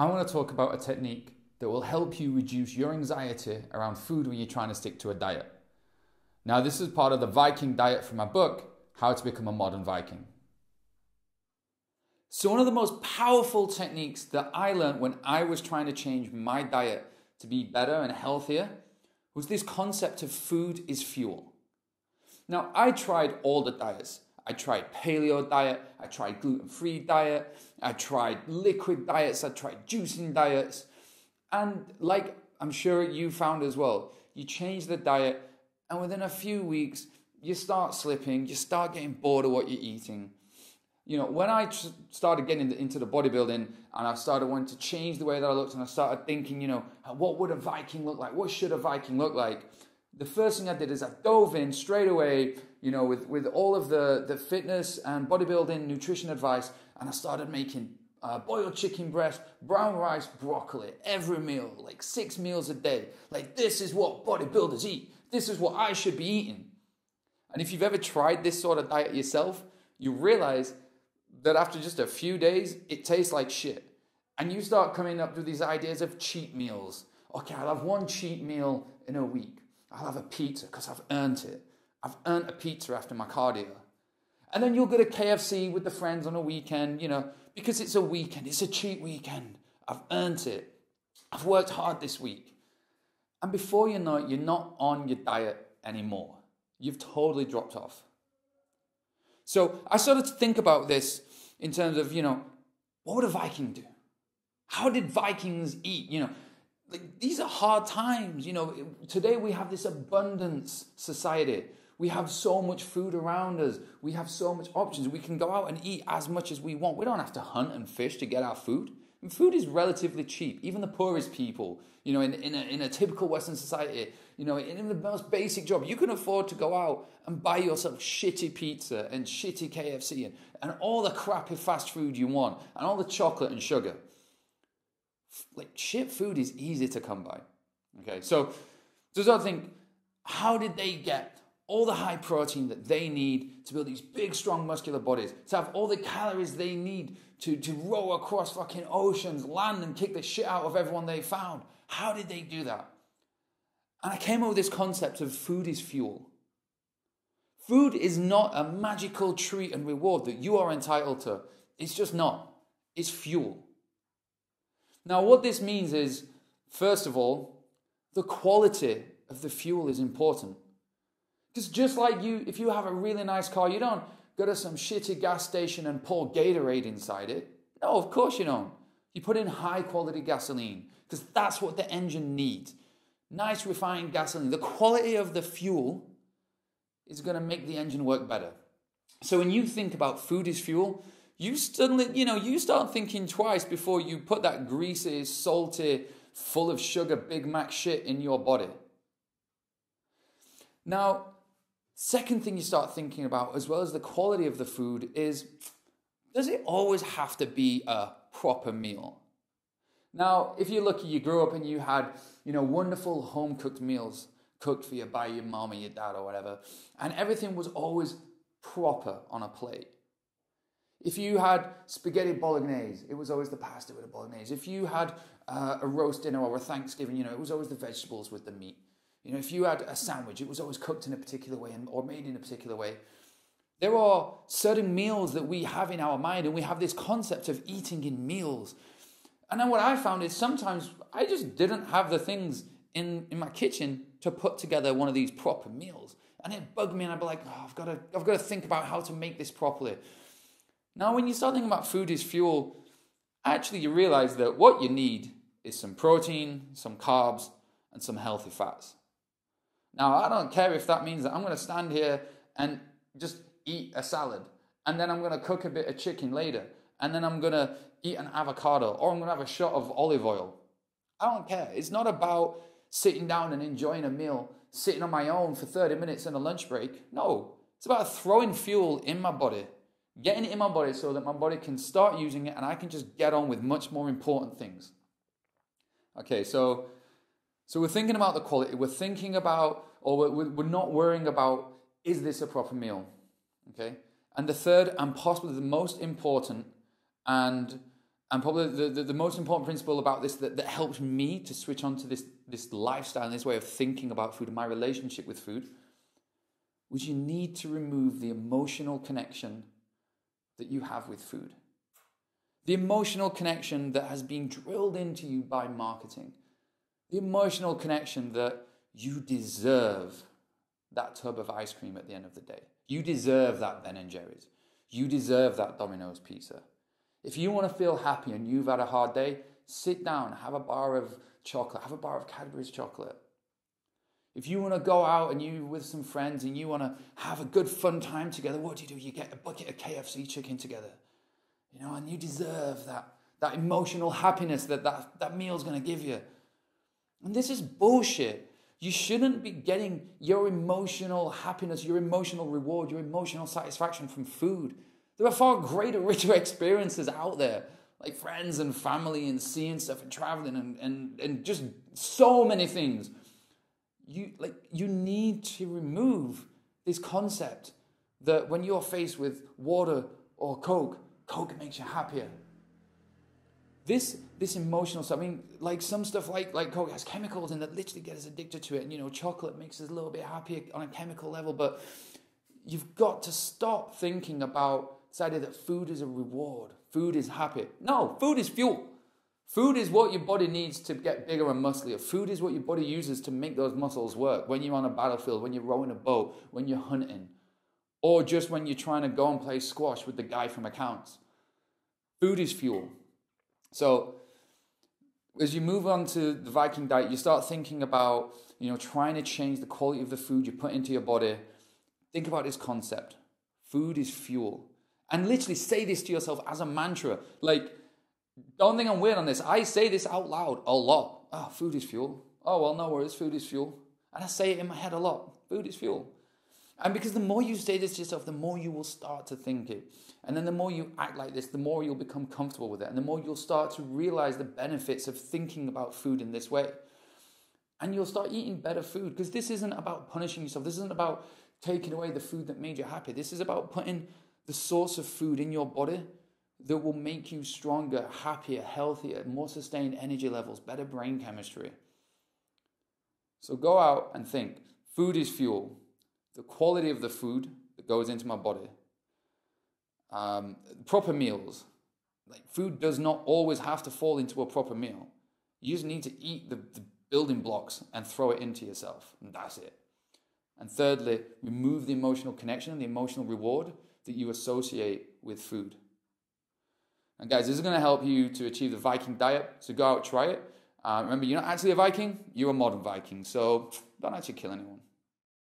I want to talk about a technique that will help you reduce your anxiety around food when you're trying to stick to a diet. Now, this is part of the Viking diet from my book, How to Become a Modern Viking. So, one of the most powerful techniques that I learned when I was trying to change my diet to be better and healthier was this concept of food is fuel. Now, I tried all the diets. I tried paleo diet, I tried gluten free diet, I tried liquid diets, I tried juicing diets. And like I'm sure you found as well, you change the diet, and within a few weeks, you start slipping, you start getting bored of what you're eating. You know, when I started getting into the bodybuilding and I started wanting to change the way that I looked, and I started thinking, you know, what would a Viking look like? What should a Viking look like? The first thing I did is I dove in straight away, you know, with, with all of the, the fitness and bodybuilding nutrition advice, and I started making uh, boiled chicken breast, brown rice, broccoli, every meal, like six meals a day. Like, this is what bodybuilders eat. This is what I should be eating. And if you've ever tried this sort of diet yourself, you realize that after just a few days, it tastes like shit. And you start coming up with these ideas of cheat meals. Okay, I'll have one cheat meal in a week. I'll have a pizza because I've earned it. I've earned a pizza after my cardio. And then you'll go to KFC with the friends on a weekend, you know, because it's a weekend, it's a cheat weekend. I've earned it. I've worked hard this week. And before you know it, you're not on your diet anymore. You've totally dropped off. So I started to think about this in terms of, you know, what would a Viking do? How did Vikings eat? You know, like these are hard times. You know, today we have this abundance society. We have so much food around us. We have so much options. We can go out and eat as much as we want. We don't have to hunt and fish to get our food. And food is relatively cheap. Even the poorest people, you know, in, in, a, in a typical Western society, you know, in the most basic job, you can afford to go out and buy yourself shitty pizza and shitty KFC and, and all the crappy fast food you want and all the chocolate and sugar. Like shit food is easy to come by. Okay, so does I think, how did they get all the high protein that they need to build these big, strong, muscular bodies, to have all the calories they need to, to row across fucking oceans, land, and kick the shit out of everyone they found. How did they do that? And I came up with this concept of food is fuel. Food is not a magical treat and reward that you are entitled to. It's just not. It's fuel. Now, what this means is, first of all, the quality of the fuel is important. Because just like you, if you have a really nice car, you don't go to some shitty gas station and pour Gatorade inside it. No, of course you don't. You put in high quality gasoline because that's what the engine needs. Nice refined gasoline. The quality of the fuel is going to make the engine work better. So when you think about food is fuel, you suddenly, you know, you start thinking twice before you put that greasy, salty, full of sugar Big Mac shit in your body. Now, Second thing you start thinking about, as well as the quality of the food, is does it always have to be a proper meal? Now, if you're lucky, you grew up and you had, you know, wonderful home cooked meals cooked for you by your mom or your dad or whatever, and everything was always proper on a plate. If you had spaghetti bolognese, it was always the pasta with the bolognese. If you had uh, a roast dinner or a Thanksgiving, you know, it was always the vegetables with the meat. You know, if you had a sandwich, it was always cooked in a particular way or made in a particular way. There are certain meals that we have in our mind, and we have this concept of eating in meals. And then what I found is sometimes I just didn't have the things in, in my kitchen to put together one of these proper meals. And it bugged me, and I'd be like, oh, I've got to, I've got to think about how to make this properly. Now, when you start thinking about food is fuel, actually you realize that what you need is some protein, some carbs, and some healthy fats. Now, I don't care if that means that I'm going to stand here and just eat a salad, and then I'm going to cook a bit of chicken later, and then I'm going to eat an avocado, or I'm going to have a shot of olive oil. I don't care. It's not about sitting down and enjoying a meal, sitting on my own for 30 minutes in a lunch break. No, it's about throwing fuel in my body, getting it in my body so that my body can start using it and I can just get on with much more important things. Okay, so so we're thinking about the quality, we're thinking about, or we're, we're not worrying about, is this a proper meal? Okay? And the third, and possibly the most important and and probably the, the, the, most important principle about this that, that helped me to switch onto this, this lifestyle and this way of thinking about food and my relationship with food was you need to remove the emotional connection that you have with food. The emotional connection that has been drilled into you by marketing. The emotional connection that you deserve that tub of ice cream at the end of the day. You deserve that Ben and Jerry's. You deserve that Domino's pizza. If you want to feel happy and you've had a hard day, sit down, have a bar of chocolate, have a bar of Cadbury's chocolate. If you want to go out and you with some friends and you want to have a good fun time together, what do you do? You get a bucket of KFC chicken together. You know, and you deserve that, that emotional happiness that that, that meal's going to give you. And this is bullshit. You shouldn't be getting your emotional happiness, your emotional reward, your emotional satisfaction from food. There are far greater, richer experiences out there, like friends and family and seeing stuff and traveling and, and, and just so many things. You like you need to remove this concept that when you're faced with water or Coke, Coke makes you happier. This this emotional stuff. I mean, like some stuff like like Coke has chemicals and that literally get us addicted to it. And you know, chocolate makes us a little bit happier on a chemical level. But you've got to stop thinking about this idea that food is a reward. Food is happy. No, food is fuel. Food is what your body needs to get bigger and musclier. Food is what your body uses to make those muscles work. When you're on a battlefield, when you're rowing a boat, when you're hunting, or just when you're trying to go and play squash with the guy from accounts. Food is fuel. So as you move on to the Viking diet, you start thinking about, you know, trying to change the quality of the food you put into your body. Think about this concept. Food is fuel. And literally say this to yourself as a mantra. Like, don't think I'm weird on this. I say this out loud a lot. Oh, food is fuel. Oh, well, no worries. Food is fuel. And I say it in my head a lot. Food is fuel. And because the more you say this to yourself, the more you will start to think it. And then the more you act like this, the more you'll become comfortable with it. And the more you'll start to realize the benefits of thinking about food in this way. And you'll start eating better food because this isn't about punishing yourself. This isn't about taking away the food that made you happy. This is about putting the source of food in your body that will make you stronger, happier, healthier, more sustained energy levels, better brain chemistry. So go out and think food is fuel the quality of the food that goes into my body, um, proper meals. Like food does not always have to fall into a proper meal. You just need to eat the, the building blocks and throw it into yourself, and that's it. And thirdly, remove the emotional connection and the emotional reward that you associate with food. And guys, this is going to help you to achieve the Viking diet. So go out, try it. Uh, remember, you're not actually a Viking; you're a modern Viking. So don't actually kill anyone.